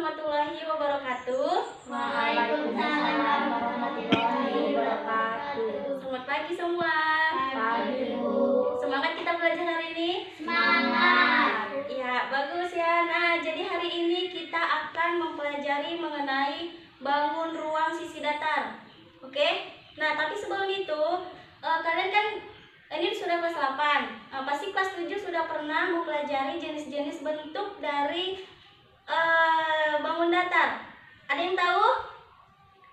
warahmatullahi wabarakatuh. Waalaikumsalam warahmatullahi wabarakatuh. Selamat pagi semua. Pagi, Bu. Semangat kita belajar hari ini. Semangat. Ya, bagus ya. Nah, jadi hari ini kita akan mempelajari mengenai bangun ruang sisi datar. Oke? Nah, tapi sebelum itu, eh, kalian kan ini sudah kelas 8. Eh, pasti kelas 7 sudah pernah mempelajari jenis-jenis bentuk dari eh, bangun datar. Ada yang tahu?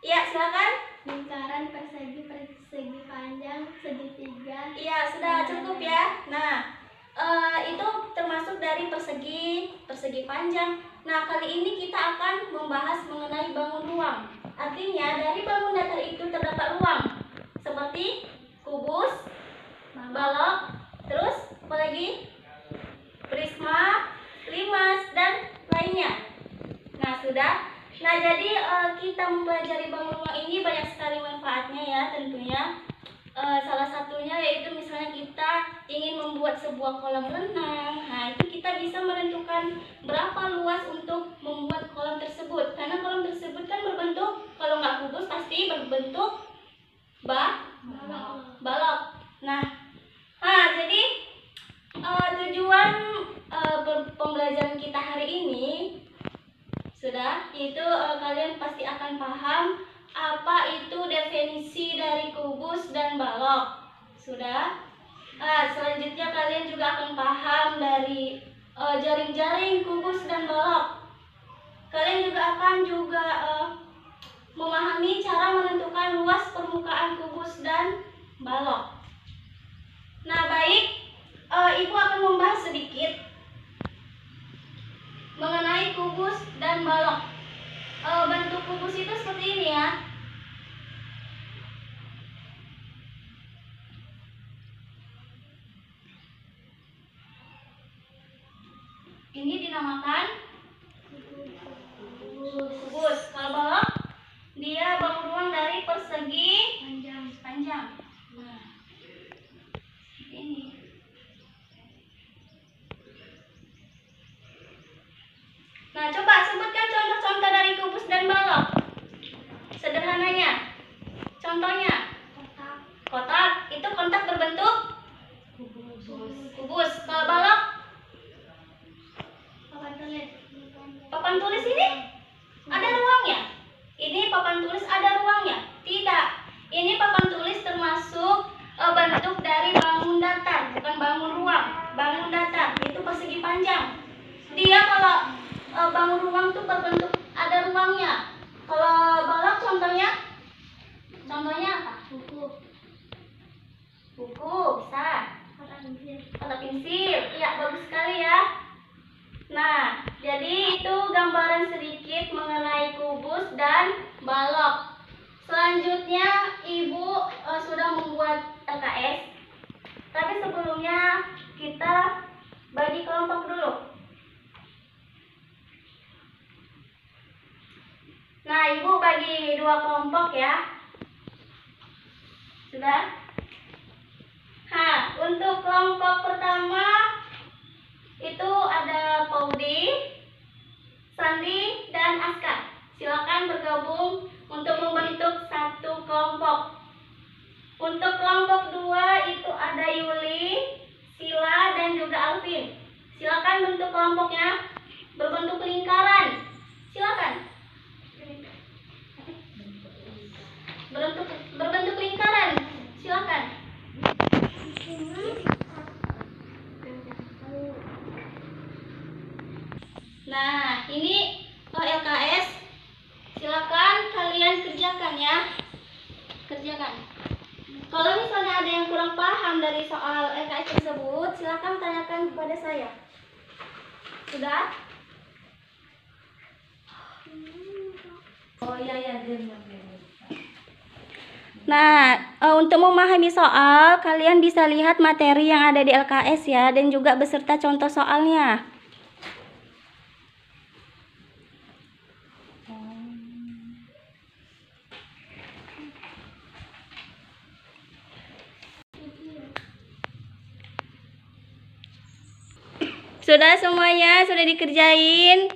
Ya, silakan. Lingkaran persegi persegi panjang segitiga. Iya, sudah cukup ya. Nah, eh, itu termasuk dari persegi, persegi panjang. Nah, kali ini kita akan membahas mengenai bangun ruang. Artinya, dari bangun datar itu terdapat ruang. Seperti kubus, balok, terus apa lagi? Prisma, limas, dan lainnya. Nah, sudah. Nah, jadi kita mempelajari bangun ruang ini banyak sekali manfaatnya ya tentunya. Eh, salah satunya yaitu misalnya kita ingin membuat sebuah kolam renang. Nah, itu kita bisa menentukan berapa luas untuk membuat kolam tersebut. Karena kolam tersebut kan berbentuk kalau nggak kubus pasti berbentuk ba balok. Nah, nah jadi eh, tujuan pe- pembelajaran kita hari ini sudah itu eh, kalian pasti akan paham apa itu definisi dari kubus dan balok. Sudah? Ah, selanjutnya kalian juga akan paham dari eh, jaring-jaring kubus dan balok. Kalian juga akan juga eh, memahami cara menentukan luas permukaan kubus dan balok. Nah, baik. Eh, Ibu akan membahas sedikit mengenai kubus dan balok. Eh, bentuk kubus itu seperti ini ya. Ini dinamakan kubus. Kalau balok, dia bangun ruang dari persegi panjang. Nah, ini. Nah, coba sebutkan contoh-contoh dari kubus dan balok. Sederhananya. Contohnya, Kotak. kotak itu kotak berbentuk Kubus. kubus. Kalau balok, Papan tulis. Papan tulis ini ada ruangnya. Ini papan tulis ada ruangnya. Tidak. Ini papan tulis termasuk eh, bentuk dari bangun datar, bukan bangun ruang. Bangun datar itu persegi panjang. Dia kalau eh, bangun ruang tuh berbentuk ada ruangnya. Kalau balok contohnya apa? Buku. Buku bisa. Kotak pensil. Kotak pensil, iya bagus sekali ya. Nah, jadi itu gambaran sedikit mengenai kubus dan balok. Selanjutnya, Ibu eh, sudah membuat LKS. Tapi sebelumnya kita bagi kelompok dulu. Nah, Ibu bagi dua kelompok ya. Sudah? Nah, untuk kelompok pertama itu ada Paudi, Sandi, dan Aska. Silakan bergabung untuk membentuk satu kelompok. Untuk kelompok dua itu ada Yuli, Sila, dan juga Alvin. Silakan bentuk kelompoknya berbentuk lingkaran. Silakan. Berbentuk berbentuk lingkaran. Silakan. Nah, ini oh, LKS. Silakan kalian kerjakan ya. Kerjakan. Kalau misalnya ada yang kurang paham dari soal LKS tersebut, silakan tanyakan kepada saya. Oh iya diam. Nah, eh, untuk memahami soal, kalian bisa lihat materi yang ada di LKS ya, dan juga beserta contoh soalnya. Sudah semuanya, sudah dikerjain?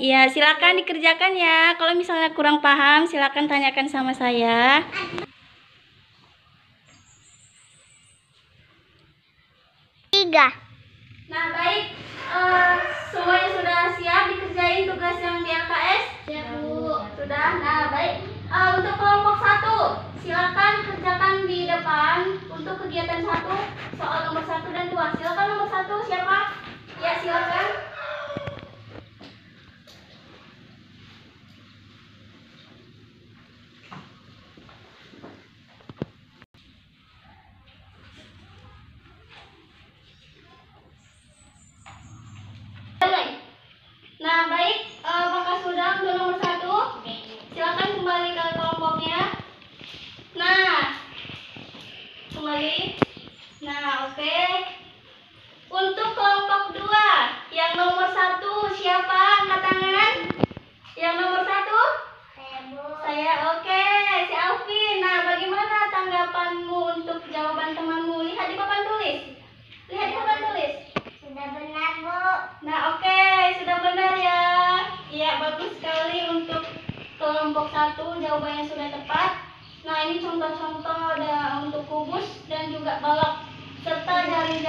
Iya, silakan dikerjakan ya. Kalau misalnya kurang paham, silakan tanyakan sama saya. Tiga. Nah, baik. Uh, semuanya sudah siap dikerjain tugas yang di LKS? Ya Bu. Sudah. Nah, baik. Eh, untuk kelompok satu, silakan kerjakan di depan untuk kegiatan satu soal nomor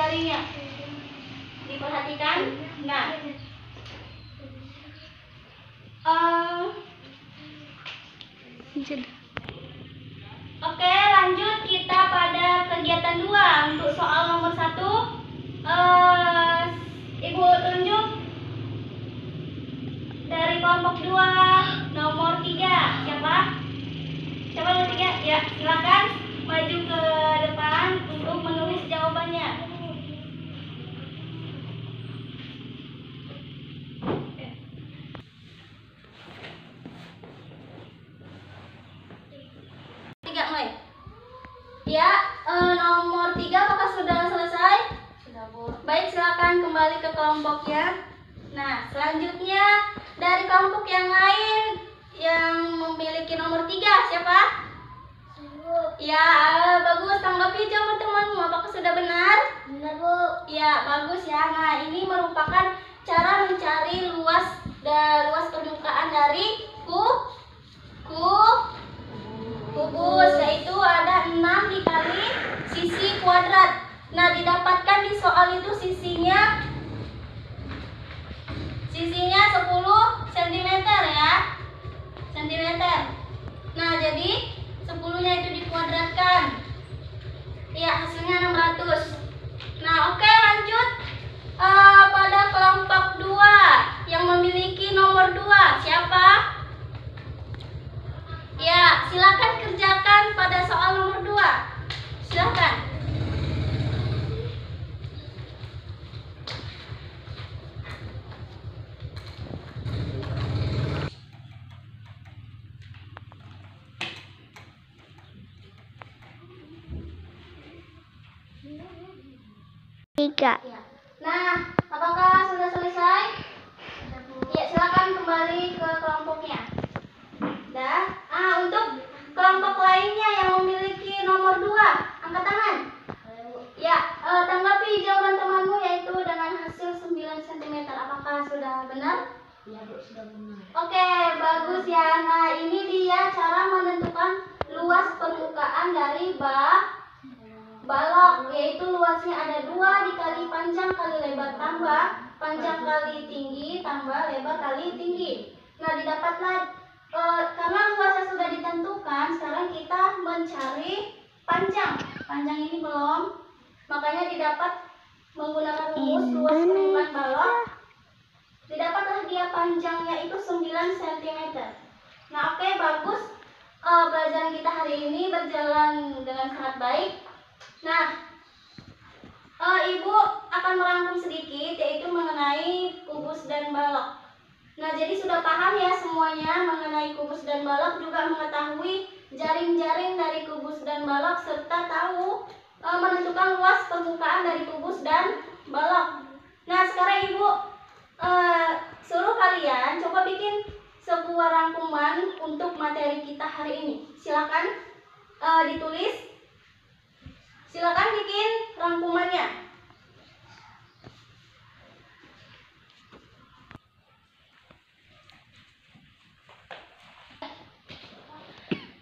jarinya diperhatikan? Nah uh, Oke okay, lanjut kita pada kegiatan 2 Untuk soal nomor 1 uh, eh, Ibu tunjuk Dari kelompok 2 Nomor 3 kembali ke kelompoknya. Nah, selanjutnya dari kelompok yang lain yang memiliki nomor tiga siapa? Bu. Ya, bagus. Tanggapi jawaban temanmu. Apakah sudah benar? Benar, Bu. Ya, bagus ya. Nah, ini merupakan cara mencari luas dan luas permukaan dari ku ku kubus yaitu ada 6 dikali sisi kuadrat. Nah, didapatkan di soal itu sisinya sisinya 10 cm ya. cm. Nah, jadi 10-nya itu dikuadratkan. Iya, hasilnya 600. Nah, oke lanjut. Eh, pada kelompok 2 yang memiliki nomor 2 siapa? Ya, silakan kerjakan pada soal nomor 2. Silakan. Tiga. Ya. Nah, apakah sudah selesai? Ya, silakan kembali ke kelompoknya. Dah. Ah, untuk kelompok lainnya yang memiliki nomor 2, angkat tangan. Ya, eh, tanggapi jawaban temanmu yaitu dengan hasil 9 cm. Apakah sudah benar? Ya, Bu, sudah benar. Oke, bagus ya. Nah, ini dia cara menentukan luas permukaan dari ba balok, yaitu luasnya ada dua dikali panjang kali lebar tambah panjang kali tinggi tambah lebar kali tinggi. Nah, didapatlah eh, karena luasnya sudah ditentukan, sekarang kita mencari panjang. Panjang ini belum, makanya didapat menggunakan rumus luas permukaan balok. Didapatlah dia panjangnya itu 9 cm. Nah, oke bagus. Eh, pelajaran kita hari ini berjalan dengan sangat baik. Nah, eh, Ibu akan merangkum sedikit yaitu mengenai kubus dan balok. Nah, jadi sudah paham ya semuanya mengenai kubus dan balok juga mengetahui jaring-jaring dari kubus dan balok serta tahu eh, menentukan luas permukaan dari kubus dan balok. Nah, sekarang Ibu eh, suruh kalian coba bikin sebuah rangkuman untuk materi kita hari ini. Silakan eh, ditulis. Silakan bikin rangkumannya.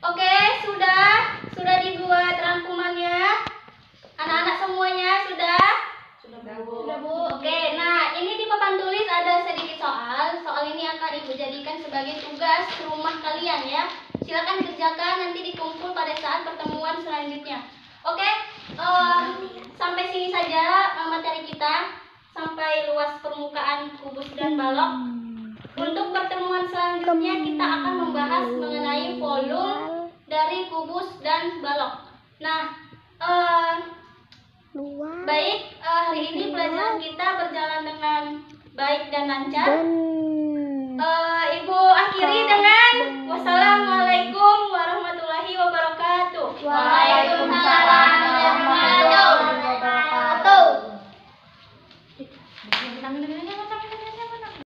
Oke, sudah sudah dibuat rangkumannya. Anak-anak semuanya sudah? Sudah, Bu. Sudah, Bu. Oke. Nah, ini di papan tulis ada sedikit soal. Soal ini akan Ibu jadikan sebagai tugas rumah kalian ya. Silakan kerjakan nanti dikumpul pada saat pertemuan selanjutnya. Oke eh, sampai sini saja eh, materi kita. Sampai luas permukaan kubus dan balok. Untuk pertemuan selanjutnya kita akan membahas mengenai volume dari kubus dan balok. Nah, Luar. baik eh, hari ini pelajaran kita berjalan dengan baik dan lancar.